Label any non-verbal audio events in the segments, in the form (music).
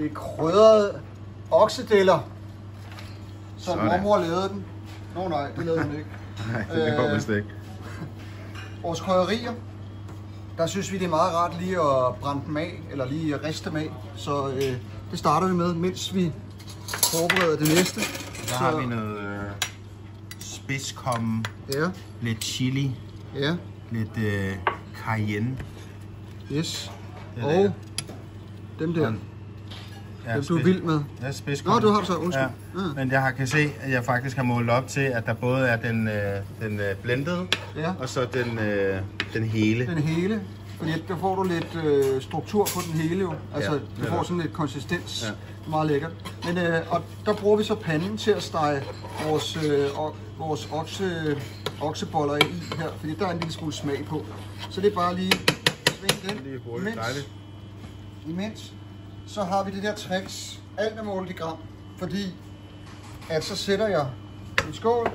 Det er krydret oksedeller, som Sådan. mormor lavede den. Nå nej, det lavede hun ikke. (laughs) Nej, det går Øh. vist ikke. Vores krydderier, der synes vi, det er meget rart lige at brænde dem af, eller lige riste dem af. Så øh, det starter vi med, mens vi forbereder det næste. Så har vi noget øh, spidskommen, Ja, lidt chili, ja, lidt øh, cayenne. yes. Det Og lækkert. dem der, Ja, dem du er vild med. Ja, spidskommen. Nå, du har så, undskyld. Ja. Ja. Men jeg har, kan se, at jeg faktisk har målt op til, at der både er den, øh, den øh, blendede, Ja. og så den, øh, den hele. Den hele, fordi der får du lidt øh, struktur på den hele jo. Altså, Ja, du får sådan lidt konsistens. Ja. Meget lækkert. Men, øh, og der bruger vi så panden til at stege vores, øh, vores okse, okseboller i her, fordi der er en lille smule smag på. Så det er bare lige sving den. Lige hurtigt, dejligt. imens, så har vi det der tricks. Alt er målt i gram, fordi at så sætter jeg en skål,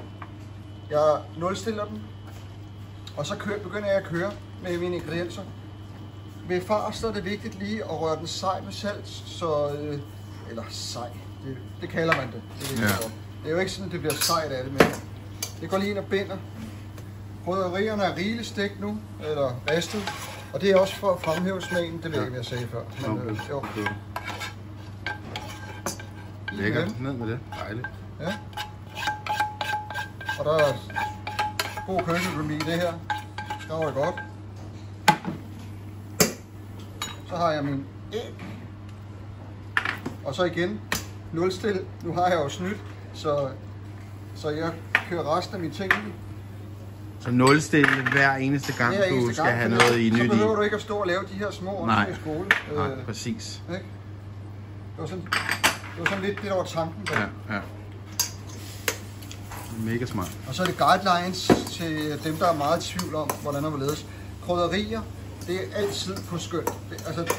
jeg nulstiller den, og så kører, begynder jeg at køre med mine ingredienser. Ved fars er det vigtigt lige at røre den sej med salt, så, øh, eller sej, det, det kalder man det. Det, er det, Ja. ja. det er jo ikke sådan, at det bliver sejt af det, men det går lige ind og binder. Krydderierne er rigeligt stegt nu, eller ristet, og det er også for at fremhæve smagen, det ved jeg ikke, jeg sagde før. Men, øh, jo, Okay. Lækkert. igen. Ned med det. Dejligt. Ja. Og der er god køkkenøkonomi i det her. Det var godt. Så har jeg min æg. Og så igen nulstil. Nu har jeg jo snydt, så, så jeg kører resten af mine ting. Så nulstille hver eneste gang, Hver du eneste skal gang, have noget i Så nyt i. behøver du ikke at stå og lave de her små Nej. i skole. Nej, Øh, præcis. ikke? Det var sådan, det var sådan lidt det, der var tanken bag. Ja, ja. Mega smart. Og så er det guidelines til dem, der er meget i tvivl om, hvordan der vil ledes. Krydderier, det er altid på skøn. Det, altså,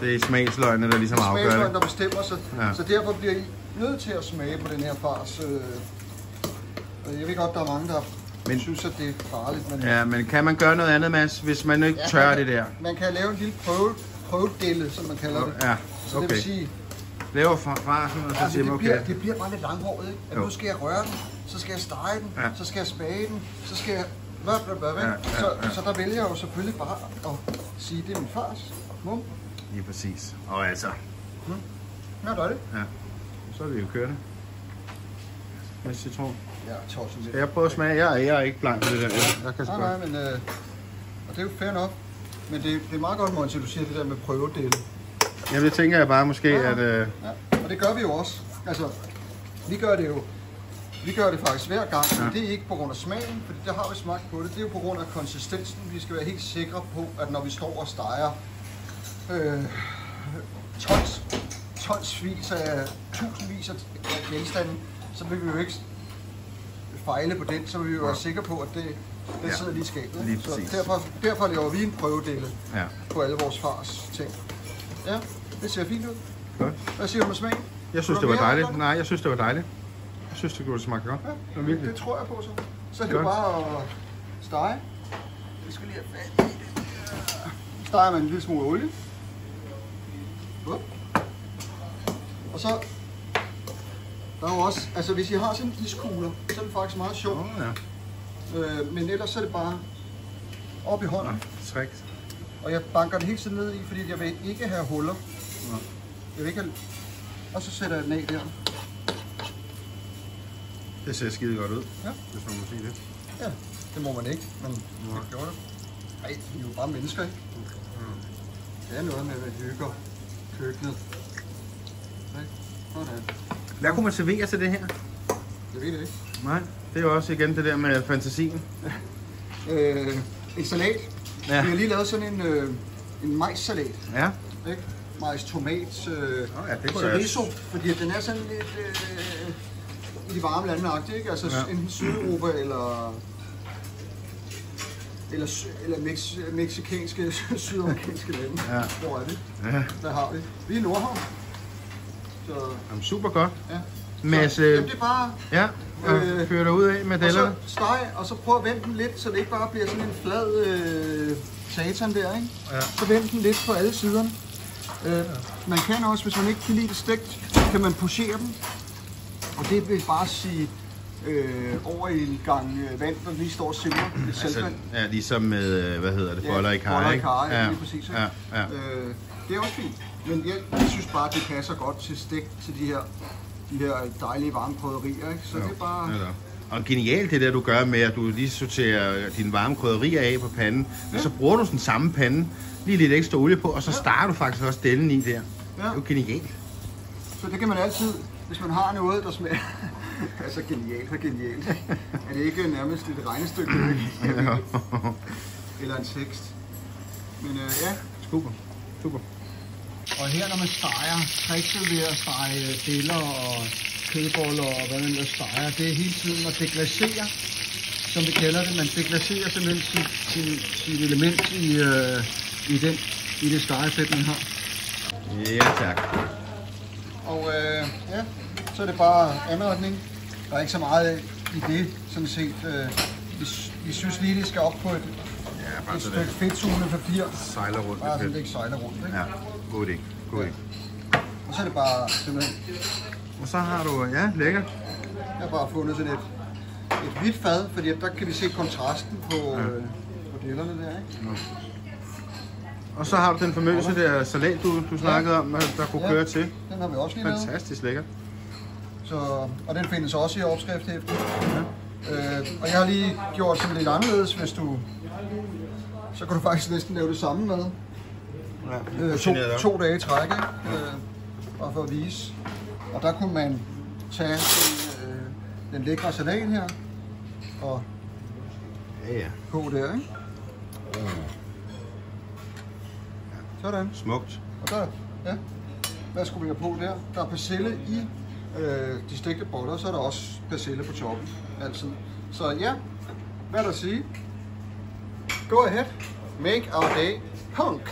Det er smagsløgene, der ligesom det er afgør der det. bestemmer sig. Ja. Så derfor bliver I nødt til at smage på den her fars. Øh, og jeg ved godt, der er mange, der Men- synes, at det er farligt. Men Ja, men kan man gøre noget andet, Mads, hvis man ikke Ja, tør man det der? Man kan lave en lille prøve, prøvedelle, som man kalder det. Ja, Så det okay. vil sige, Laver fra, fra sådan, og så altså, siger man, det, bliver, okay. det bliver bare lidt langhåret, ikke? At Jo. nu skal jeg røre den, så skal jeg stege den, Ja. ja. så skal jeg smage den, så skal jeg... Blah, blah, blah, Ja, ja, ja, så, ja. så der vælger jeg jo selvfølgelig bare at sige, det er min fars. Mum. Lige præcis. Og altså, Ja, der er det. ja. Så er vi jo kørende. Med citron. Ja, lidt. Skal jeg prøve at smage? Jeg er, jeg er ikke blank for det der. Jeg, jeg kan Nej, nej, men øh, og det er jo fair nok. Men det, det er meget godt, Monty, du siger det der med prøvedele. Jamen, det tænker jeg bare måske, Ja. at... Øh, Ja, og det gør vi jo også. Altså, vi gør det jo vi gør det faktisk hver gang, Ja. men det er ikke på grund af smagen, for der har vi smagt på det. Det er jo på grund af konsistensen. Vi skal være helt sikre på, at når vi står og steger øh, tons, tonsvis af tusindvis af genstande, så vil vi jo ikke fejle på den, så vil vi jo være sikre på, at det, det Ja, sidder lige i skabet. lige så derfor, derfor laver vi en prøvedele ja, på alle vores fars ting. Ja, det ser fint ud. godt. Hvad siger du med smag? Jeg synes, det var dejligt. eller? Nej, jeg synes, det var dejligt. Jeg synes, det kunne smage godt. Ja, Det det, tror jeg på så. Så er det jo bare at stege. Vi skal lige have fat i det. Steger man en lille smule olie. Og så, der er jo også, altså hvis I har sådan en iskugler, så er det faktisk meget sjovt. Åh, ja. Øh, men ellers så er det bare op i hånden. Træk. Og jeg banker den hele tiden ned i, fordi jeg vil ikke have huller. Nå. Jeg vil ikke have... Og så sætter jeg den af der. Det ser skide godt ud, Ja. hvis man må sige det. Ja, det må man ikke, men Nå. det gjorde det. Ej, vi er jo bare mennesker, ikke? Det er noget med, at hygger køkkenet. Ikke? Sådan. Hvad kunne man servere til det her? Jeg ved det ikke. Nej, det er jo også igen det der med fantasien. (laughs) Øh, en salat. Ja. Vi har lige lavet sådan en, øh, en majssalat. Ja, Ikke? Majs, tomat, øh, Nå ja, det kunne jeg- chorizo. Fordi den er sådan lidt øh, i de varme lande ikke? Altså Ja. enten Sydeuropa eller eller, eller mex, mexikanske, (laughs) sydamerikanske lande. Ja. Hvor er det? ja. Hvad har vi? Vi er i Nordhavn. Så, Jamen, super godt. ja. Mads, så, øh, jamen, det er bare Ja, og Øh, fyr dig ud af med og så dellerne. steg, og så prøv at vende den lidt, så det ikke bare bliver sådan en flad øh, satan der, ikke? Ja. Så vend den lidt på alle siderne. Øh, man kan også, hvis man ikke kan lide det stegt, kan man pochere dem. Og det vil bare sige øh, over i en gang øh, vand, der lige står og simmer. Det Altså, ja, ligesom med, øh, hvad hedder det, i boller kaj, i ikke? karry, Ja, lige præcis. ikke? ja, ja. Øh, det er også fint. Men jeg, jeg synes bare, det passer godt til stik til de her, de her dejlige varme krydderier. Ikke? Så Jo, det er bare... netop. Og genialt det der, du gør med, at du lige sorterer dine varme krydderier af på panden, ja. og så bruger du den samme pande, lige lidt ekstra olie på, og så starter du faktisk også dellen i der. Det er jo genialt. Så det kan man altid, hvis man har noget, der smager... (laughs) altså genialt og genialt. er det ikke nærmest et regnestykke? (laughs) Eller en tekst. Men øh, ja, Super, super. Og her når man steger, trickset ved at stege diller og kødboller og hvad man ellers steger, det er hele tiden at deglacere, som vi kalder det. Man deglacerer simpelthen sit, sit, sit element i, øh, i, den, i det stegefedt, man har. Ja, tak. Og øh, ja, så er det bare anretning. Der er ikke så meget i det, sådan set. Øh, vi, vi synes lige, det skal op på et, bare et så stykke det fedtsugende papir. sejler rundt Bare lidt det ikke sejler rundt. Ikke? Ja, god idé. God idé. Og så er det bare simpelthen Og så har du, ja, lækkert. Jeg har bare fundet sådan et, et hvidt fad, fordi der kan vi se kontrasten på, ja. øh, på dellerne der, ikke? Og så har du den famøse der salat, du, du snakkede om, der kunne Ja. køre til. Den har vi også lige. Fantastisk lækkert. Så, og den findes også i opskrifthæftet. Ja. Øh, og jeg har lige gjort sådan lidt anderledes, hvis du... Så kan du faktisk næsten lave det samme med. Ja, Øh, to, to dage i træk, ikke? Øh, bare for at vise. Og der kunne man tage den, øh, den lækre salat her og Ja, ja. på der, ikke? Sådan. Smukt. Og der, ja, hvad skulle vi have på der? Der er persille i øh, de stegte boller, så er der også persille på toppen, altid. Så ja, hvad er der at sige? Go ahead, make our day punk.